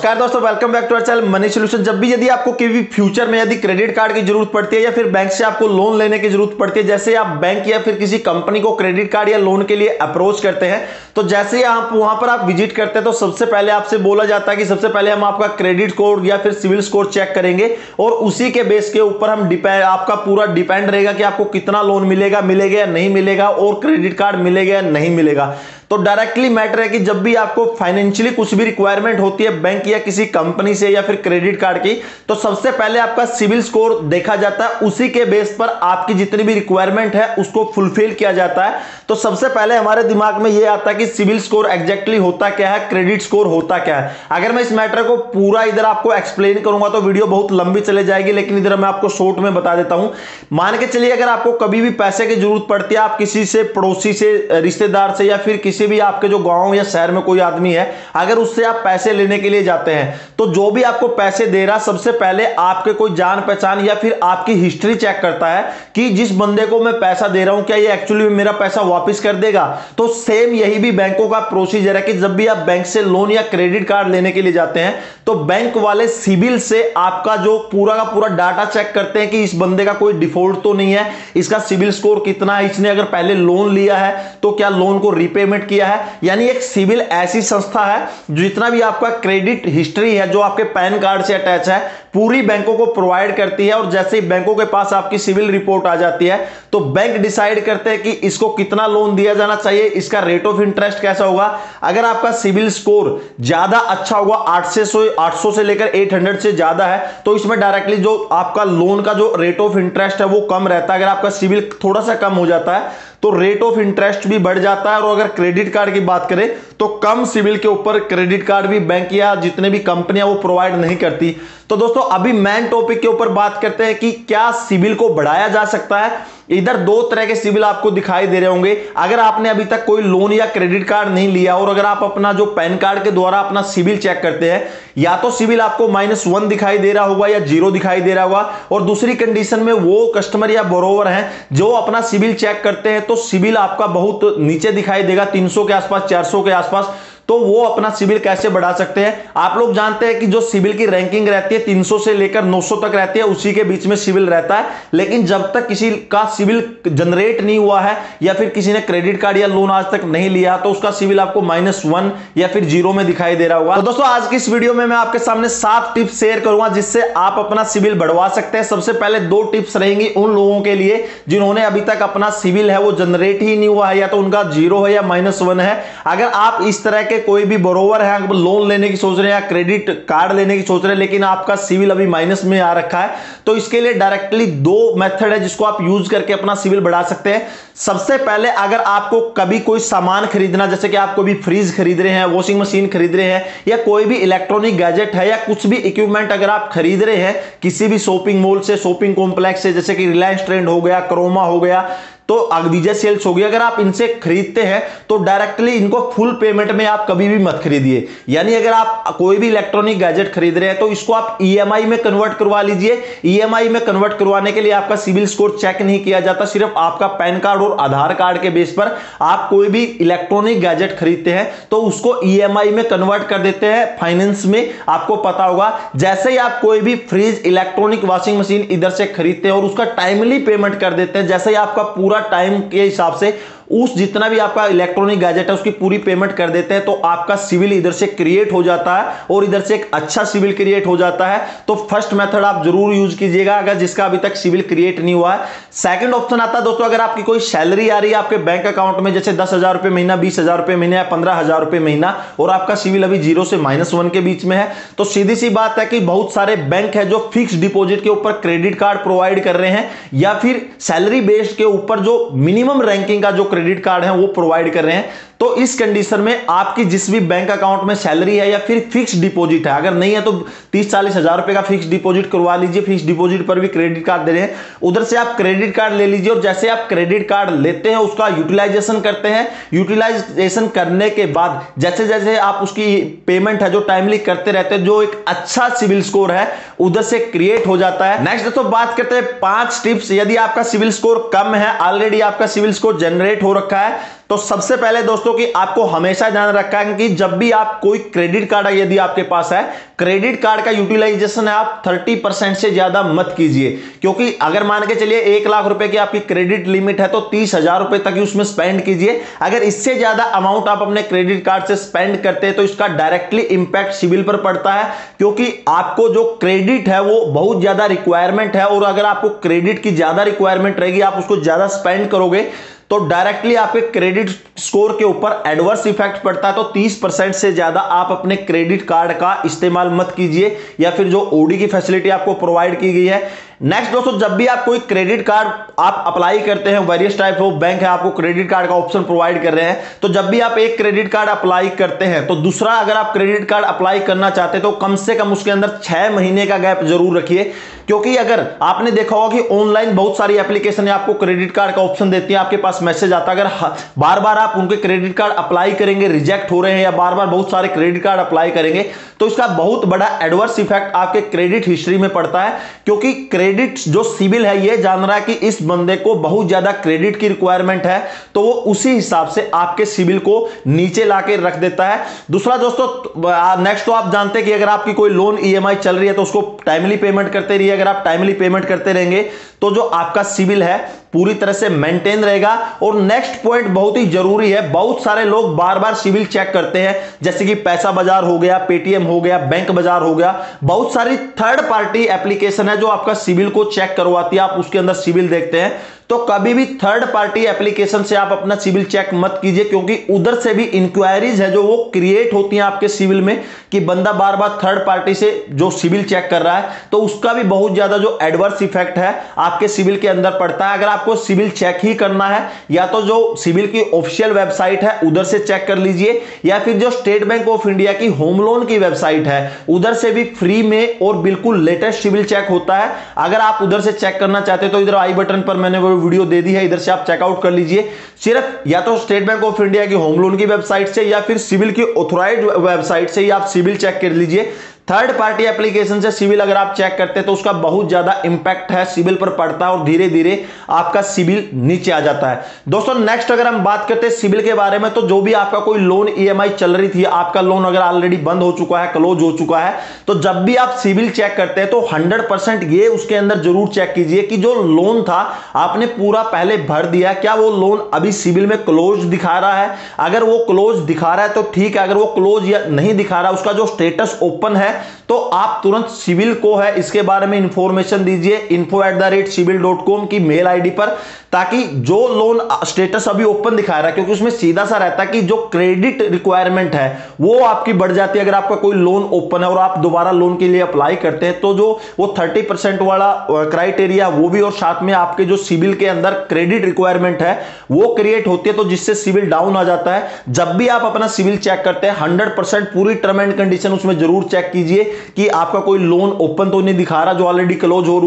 नमस्कार दोस्तों welcome back to our channel money solution जब भी यदि आपको किसी फ्यूचर में यदि क्रेडिट कार्ड की ज़रूरत पड़ती है या फिर बैंक से आपको लोन लेने की ज़रूरत पड़ती है, जैसे आप बैंक या फिर किसी कंपनी को क्रेडिट कार्ड या लोन के लिए अप्रोच करते हैं तो जैसे ही आप वहाँ पर आप विज़िट करते हैं तो सबसे पहले आपसे बोला जाता है कि सबसे पहले हम आपका क्रेडिट स्कोर या फिर सिविल स्कोर चेक करेंगे और उसी के बेस के ऊपर हम डिपेंड आपका पूरा डिपेंड रहेगा कि आपको कितना लोन मिलेगा मिलेगा या नहीं मिलेगा और क्रेडिट कार्ड मिलेगा या नहीं मिलेगा। तो डायरेक्टली मैटर है कि जब भी आपको फाइनेंशियली कुछ भी रिक्वायरमेंट होती है बैंक या किसी कंपनी से या फिर क्रेडिट कार्ड की तो सबसे पहले आपका सिविल स्कोर देखा जाता है, उसी के बेस पर आपकी जितनी भी रिक्वायरमेंट है, उसको फुलफिल किया जाता है। तो सबसे पहले हमारे दिमाग में यह आता है कि सिविल स्कोर एग्जैक्टली होता क्या है, क्रेडिट स्कोर होता क्या है। अगर मैं इस मैटर को पूरा इधर आपको एक्सप्लेन करूँगा तो वीडियो बहुत लंबी चले जाएगी, लेकिन इधर मैं आपको शॉर्ट में बता देता हूँ। मान के चलिए, अगर आपको कभी भी पैसे की ज़रूरत पड़ती है, आप किसी से, पड़ोसी से, रिश्तेदार से, या फिर किसी भी आपके जो गाँव या शहर में कोई आदमी है, अगर उससे आप पैसे लेने के लिए जाते हैं। तो जो भी आपको पैसे दे रहा, सबसे पहले आपके कोई जान पहचान या फिर आपकी हिस्ट्री चेक करता है कि जिस बंदे को मैं पैसा दे रहा हूँ, क्या ये एक्चुअली मेरा पैसा वापस कर देगा? तो सेम यही भी बैंकों का प्रोसीजर है कि जब भी आप बैंक से लोन या क्रेडिट कार्ड लेने के लिए जाते हैं तो बैंक वाले सिविल से आपका जो पूरा का पूरा डाटा चेक करते हैं कि इस बंदे का कोई डिफ़ॉल्ट तो नहीं है, इसका सिविल स्कोर कितना है, इसने अगर पहले लोन लिया है तो क्या लोन को रिपेमेंट किया है? यानी एक सिविल ऐसी संस्था है, जितना भी आपका क्रेडिट हिस्ट्री है जो आपके पैन कार्ड से अटैच है पूरी बैंकों को प्रोवाइड करती है और जैसे ही बैंकों के पास आपकी सिविल रिपोर्ट आ जाती है तो बैंक डिसाइड करते हैं कि इसको कितना लोन दिया जाना चाहिए, इसका रेट ऑफ़ इंटरेस्ट कैसा होगा। अगर आपका सिविल स्कोर ज़्यादा अच्छा होगा, आठ से आठ सौ से लेकर एट हंड्रेड से ज़्यादा है तो इसमें डायरेक्टली जो आपका लोन का जो रेट ऑफ़ इंटरेस्ट है, वो कम रहता है। अगर आपका सिविल थोड़ा सा कम हो जाता है तो रेट ऑफ़ इंटरेस्ट भी बढ़ जाता है। और अगर क्रेडिट कार्ड की बात करें तो कम सिविल के ऊपर क्रेडिट कार्ड भी बैंक या जितने भी कंपनियाँ वो प्रोवाइड नहीं करती। तो दोस्तों अभी मेन टॉपिक के ऊपर बात करते हैं कि क्या सिविल को बढ़ाया जा सकता है। इधर दो तरह के सिविल आपको दिखाई दे रहे होंगे। अगर आपने अभी तक कोई लोन या क्रेडिट कार्ड नहीं लिया और अगर आप अपना जो पैन कार्ड के द्वारा अपना सिविल चेक करते हैं, या तो सिविल आपको माइनस वन दिखाई दे रहा होगा या ज़ीरो दिखाई दे रहा होगा। और दूसरी कंडीशन में वो कस्टमर या बोरोवर हैं जो अपना सिविल चेक करते हैं तो सिविल आपका बहुत नीचे दिखाई देगा, तीन सौ के आसपास, चार सौ के आसपास। तो वो अपना सिविल कैसे बढ़ा सकते हैं? आप लोग जानते हैं कि जो सिविल की रैंकिंग रहती है 300 से लेकर 900 तक रहती है, उसी के बीच में सिविल रहता है। लेकिन जब तक किसी का सिविल जनरेट नहीं हुआ है, या फिर किसी ने क्रेडिट कार्ड या लोन आज तक नहीं लिया तो उसका सिविल आपको माइनस वन या फिर ज़ीरो में दिखाई दे रहा होगा। तो दोस्तों, आज की इस वीडियो में मैं आपके सामने सात टिप्स शेयर करूँगा, जिससे आप अपना सिविल बढ़वा सकते हैं। सबसे पहले दो टिप्स रहेंगी उन लोगों के लिए, जिन्होंने अभी तक अपना सिविल है, वो जनरेट ही नहीं हुआ है, या तो उनका ज़ीरो है या माइनस वन है। अगर आप इस तरह के कोई भी बरोबर है लोन लेने की सोच रहे हैं या क्रेडिट कार्ड लेने की सोच रहे हैं, लेकिन आपका सिविल अभी माइनस में आ रखा है तो इसके लिए डायरेक्टली दो मेथड है जिसको आप यूज़ करके अपना सिविल बढ़ा सकते हैं। सबसे पहले अगर आपको कभी कोई सामान खरीदना, जैसे कि आप कोई भी फ्रिज खरीद रहे हैं वॉशिंग मशीन खरीद रहे हैं, या कोई भी इलेक्ट्रॉनिक गैजेट है, या कुछ भी इक्विपमेंट अगर आप खरीद रहे हैं, किसी भी शॉपिंग मॉल से शॉपिंग कॉम्प्लेक्स से, जैसे कि रिलायंस ट्रेंड हो गया क्रोमा हो गया तो अगदीजा सेल्स होगी। अगर आप इनसे खरीदते हैं तो डायरेक्टली इनको फुल पेमेंट में आप कभी भी मत खरीदिए। यानी अगर आप कोई भी इलेक्ट्रॉनिक गैजेट खरीद रहे हैं तो इसको आप ईएमआई में कन्वर्ट करवा लीजिए। ईएमआई में कन्वर्ट करवाने के लिए आपका सिविल स्कोर चेक नहीं किया जाता, सिर्फ़ आपका पैन कार्ड और आधार कार्ड के बेस पर आप कोई भी इलेक्ट्रॉनिक गैजेट खरीदते हैं तो उसको ईएमआई में कन्वर्ट कर देते हैं। फाइनेंस में आपको पता होगा, जैसे ही आप कोई भी फ्रिज इलेक्ट्रॉनिक वॉशिंग मशीन इधर से खरीदते हैं और उसका टाइमली पेमेंट कर देते हैं, जैसे ही आपका पूरा टाइम के हिसाब से उस जितना भी आपका इलेक्ट्रॉनिक गैजेट है, उसकी पूरी पेमेंट कर देते हैं तो आपका सिविल इधर से क्रिएट हो जाता है और इधर से एक अच्छा सिविल क्रिएट हो जाता है। तो फ़र्स्ट मेथड आप ज़रूर यूज़ कीजिएगा, अगर जिसका अभी तक सिविल क्रिएट नहीं हुआ है। सेकंड ऑप्शन आता है दोस्तों, अगर आपकी कोई सैलरी आ रही है आपके बैंक अकाउंट में, जैसे दस हज़ार रुपए महीना, बीस हज़ार रुपए महीना या पंद्रह हज़ार रुपए महीना, और आपका सिविल अभी ज़ीरो से माइनस वन के बीच में है तो सीधी सी बात है कि बहुत सारे बैंक है जो फिक्स डिपोजिट के ऊपर क्रेडिट कार्ड प्रोवाइड कर रहे हैं, या फिर सैलरी बेस्ड के ऊपर जो मिनिमम रैंकिंग का जो क्रेडिट कार्ड है, वो प्रोवाइड कर रहे हैं। तो इस कंडीशन में आपकी जिस भी बैंक अकाउंट में सैलरी है या फिर फिक्स डिपॉजिट है, अगर नहीं है तो तीस चालीस हज़ार रुपए का फिक्स डिपॉजिट करवा लीजिए फिक्स डिपॉजिट पर भी क्रेडिट कार्ड दे रहे हैं। उधर से आप क्रेडिट कार्ड ले लीजिए और जैसे आप क्रेडिट कार्ड लेते हैं, उसका यूटिलाइजेशन करते हैं। यूटिलाइजेशन करने के बाद जैसे जैसे आप उसकी पेमेंट है, जो टाइमली करते रहते हैं, जो एक अच्छा सिविल स्कोर है, उधर से क्रिएट हो जाता है। नेक्स्ट दोस्तों, बात करते हैं पाँच टिप्स यदि आपका सिविल स्कोर कम है ऑलरेडी आपका सिविल स्कोर जनरेट हो रखा है। तो सबसे पहले दोस्तों कि आपको हमेशा ध्यान रखा है कि जब भी आप कोई क्रेडिट कार्ड यदि आपके पास है, क्रेडिट कार्ड का यूटिलाइजेशन है, आप 30 परसेंट से ज़्यादा मत कीजिए। क्योंकि अगर मान के चलिए एक लाख रुपए की आपकी क्रेडिट लिमिट है तो तीस हज़ार रुपए तक ही उसमें स्पेंड कीजिए। अगर इससे ज़्यादा अमाउंट आप अपने क्रेडिट कार्ड से स्पेंड करते हैं तो इसका डायरेक्टली इंपैक्ट सिविल पर पड़ता है। क्योंकि आपको जो क्रेडिट है, वो बहुत ज़्यादा रिक्वायरमेंट है, और अगर आपको क्रेडिट की ज़्यादा रिक्वायरमेंट रहेगी, आप उसको ज़्यादा स्पेंड करोगे तो डायरेक्टली आपके क्रेडिट स्कोर के ऊपर एडवर्स इफ़ेक्ट पड़ता है तो 30 परसेंट से ज़्यादा आप अपने क्रेडिट कार्ड का इस्तेमाल मत कीजिए, या फिर जो ओडी की फैसिलिटी आपको प्रोवाइड की गई है नेक्स्ट दोस्तों, जब भी आप कोई क्रेडिट कार्ड आप अप्लाई करते हैं वेरियस टाइप ऑफ़ बैंक है, आपको क्रेडिट कार्ड का ऑप्शन प्रोवाइड कर रहे हैं तो जब भी आप एक क्रेडिट कार्ड अप्लाई करते हैं तो दूसरा अगर आप क्रेडिट कार्ड अप्लाई करना चाहते हैं तो कम से कम उसके अंदर छह महीने का गैप ज़रूर रखिए। क्योंकि अगर आपने देखा होगा कि ऑनलाइन बहुत सारी एप्लीकेशन आपको क्रेडिट कार्ड का ऑप्शन देती है, आपके पास मैसेज आता है। अगर बार बार आप उनके क्रेडिट कार्ड अप्लाई करेंगे रिजेक्ट हो रहे हैं, या बार बार बहुत सारे क्रेडिट कार्ड अप्लाई करेंगे तो इसका बहुत बड़ा एडवर्स इफ़ेक्ट आपके क्रेडिट हिस्ट्री में पड़ता है। क्योंकि क्रेडिट जो सिविल है, ये जान रहा है कि इस बंदे को बहुत ज़्यादा क्रेडिट की रिक्वायरमेंट है तो वो उसी हिसाब से आपके सिविल को नीचे लाके रख देता है। दूसरा दोस्तों नेक्स्ट तो आप जानते हैं कि अगर आपकी कोई लोन ईएमआई चल रही है तो उसको टाइमली पेमेंट करते रहिए। अगर आप टाइमली पेमेंट करते रहेंगे तो जो आपका सिविल है, पूरी तरह से मेंटेन रहेगा। और नेक्स्ट पॉइंट बहुत ही ज़रूरी है, बहुत सारे लोग बार बार सिविल चेक करते हैं, जैसे कि पैसा बाज़ार हो गया पेटीएम हो गया बैंक बाज़ार हो गया। बहुत सारी थर्ड पार्टी एप्लीकेशन है जो आपका सिविल को चेक करवाती है। आप उसके अंदर सिविल देखते हैं। तो कभी भी थर्ड पार्टी एप्लीकेशन से आप अपना सिविल चेक मत कीजिए, क्योंकि उधर से भी इंक्वायरीज है जो वो क्रिएट होती हैं आपके सिविल में, कि बंदा बार बार थर्ड पार्टी से जो सिविल चेक कर रहा है तो उसका भी बहुत ज़्यादा जो एडवर्स इफ़ेक्ट है आपके सिविल के अंदर पड़ता है। अगर आपको सिविल चेक ही करना है, या तो जो सिविल की ऑफिशियल वेबसाइट है, उधर से चेक कर लीजिए, या फिर जो स्टेट बैंक ऑफ़ इंडिया की होम लोन की वेबसाइट है, उधर से भी फ्री में और बिल्कुल लेटेस्ट सिविल चेक होता है। अगर आप उधर से चेक करना चाहते हैं तो इधर आई बटन पर मैंने वो वीडियो दे दी है, इधर से आप चेकआउट कर लीजिए। सिर्फ़ या तो स्टेट बैंक ऑफ़ इंडिया की होम लोन की वेबसाइट से या फिर सिविल की ऑथोराइज वेबसाइट से ही आप सिविल चेक कर लीजिए। थर्ड पार्टी एप्लीकेशन से सिविल अगर आप चेक करते हैं तो उसका बहुत ज़्यादा इंपैक्ट है, सिविल पर पड़ता है और धीरे धीरे आपका सिविल नीचे आ जाता है। दोस्तों नेक्स्ट अगर हम बात करते हैं सिविल के बारे में तो जो भी आपका कोई लोन ईएमआई चल रही थी, आपका लोन अगर ऑलरेडी बंद हो चुका है क्लोज हो चुका है तो जब भी आप सिविल चेक करते हैं तो हंड्रेड ये उसके अंदर ज़रूर चेक कीजिए कि जो लोन था, आपने पूरा पहले भर दिया, क्या वो लोन अभी सिविल में क्लोज दिखा रहा है? अगर वो क्लोज दिखा रहा है तो ठीक है, अगर वो क्लोज या नहीं दिखा रहा, उसका जो स्टेटस ओपन है né? तो आप तुरंत सिविल को है, इसके बारे में इंफॉर्मेशन दीजिए info at the rate CIBIL dot com की मेल आईडी पर, ताकि जो लोन स्टेटस अभी ओपन दिखा रहा है, क्योंकि उसमें सीधा सा रहता है कि जो क्रेडिट रिक्वायरमेंट है, वो आपकी बढ़ जाती है। अगर आपका कोई लोन ओपन है और आप दोबारा लोन के लिए अप्लाई करते हैं तो जो वो थर्टी परसेंट वाला क्राइटेरिया वो भी और साथ में आपके जो सिविल के अंदर क्रेडिट रिक्वायरमेंट है, वो क्रिएट होती है तो जिससे सिविल डाउन आ जाता है। जब भी आप अपना सिविल चेक करते हैं हंड्रेड पूरी टर्म एंड कंडीशन उसमें ज़रूर चेक कीजिए। कि आपका कोई लोन ओपन तो नहीं दिखा रहा जो ऑलरेडी क्लोज हो,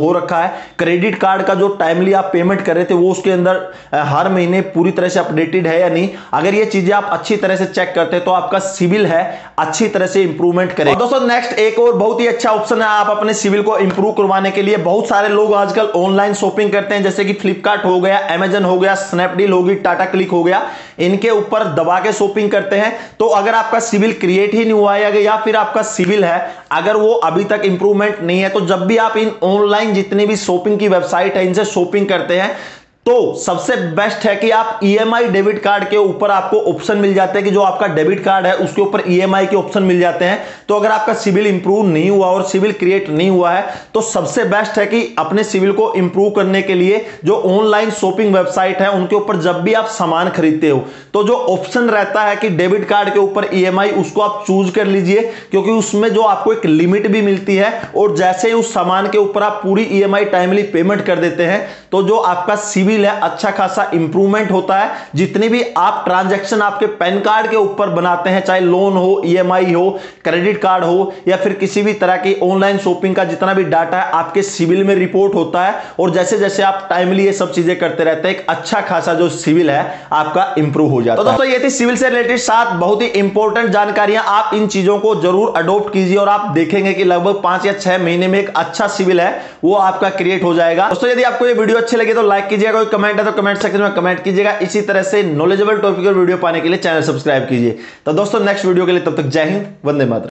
हो रखा है। क्रेडिट कार्ड का जो टाइमली आप पेमेंट कर रहे थे वो उसके अंदर हर महीने पूरी तरह से अपडेटेड है या नहीं? अगर ये चीज़ें आप अच्छी तरह से चेक करते हैं तो आपका सिविल है अच्छी तरह से इंप्रूवमेंट करें दोस्तों नेक्स्ट एक और बहुत ही अच्छा ऑप्शन है आप अपने सिविल को इंप्रूव करवाने के लिए। बहुत सारे लोग आजकल ऑनलाइन शॉपिंग करते हैं जैसे कि फ्लिपकार्ट हो गया अमेजन हो गया स्नैपडील होगी टाटा क्लिक हो गया इनके ऊपर दबा के शॉपिंग करते हैं। तो अगर आपका सिविल क्रिएट ही नहीं हुआ है या फिर आपका सिविल है अगर वो अभी तक इंप्रूवमेंट नहीं है तो जब भी आप इन ऑनलाइन जितनी भी शॉपिंग की वेबसाइट है, इनसे शॉपिंग करते हैं तो सबसे बेस्ट है कि आप ईएमआई डेबिट कार्ड के ऊपर आपको ऑप्शन मिल जाते हैं कि जो आपका डेबिट कार्ड है, उसके ऊपर ईएमआई के ऑप्शन मिल जाते हैं। तो अगर आपका सिविल इंप्रूव नहीं हुआ और सिविल क्रिएट नहीं हुआ है तो सबसे बेस्ट है कि अपने सिविल को इंप्रूव करने के लिए जो ऑनलाइन शॉपिंग वेबसाइट है, उनके ऊपर जब भी आप सामान खरीदते हो तो जो ऑप्शन रहता है कि डेबिट कार्ड के ऊपर ईएमआई उसको आप चूज़ कर लीजिए, क्योंकि उसमें जो आपको एक लिमिट भी मिलती है और जैसे ही उस सामान के ऊपर आप पूरी ईएमआई टाइमली पेमेंट कर देते हैं तो जो आपका सिविल सिविल है अच्छा खासा इंप्रूवमेंट होता है। जितनी भी आप ट्रांजैक्शन आपके पैन कार्ड के ऊपर बनाते हैं, चाहे लोन हो ईएमआई हो क्रेडिट कार्ड हो, या फिर किसी भी तरह की ऑनलाइन शॉपिंग का जितना भी डाटा है, आपके सिविल में रिपोर्ट होता है। और जैसे जैसे आप टाइमली ये सब चीज़ें करते रहते हैं, एक अच्छा खासा जो सिविल है, आपका इंप्रूव हो जाता तो दोस्तों, ये थी सिविल से रिलेटेड सात बहुत ही इंपॉर्टेंट जानकारियाँ। आप इन चीज़ों को ज़रूर अडोप्ट कीजिए और आप देखेंगे कि लगभग पाँच या छह महीने में एक अच्छा सिविल है, वो आपका क्रिएट हो जाएगा। दोस्तों, यदि आपको ये वीडियो अच्छे लगे तो लाइक कीजिएगा। कोई कमेंट है तो कमेंट सेक्शन में कमेंट कीजिएगा। इसी तरह से नॉलेजेबल टॉपिक और वीडियो पाने के लिए चैनल सब्सक्राइब कीजिए। तो दोस्तों नेक्स्ट वीडियो के लिए तब तक जय हिंद, वंदे मातरम।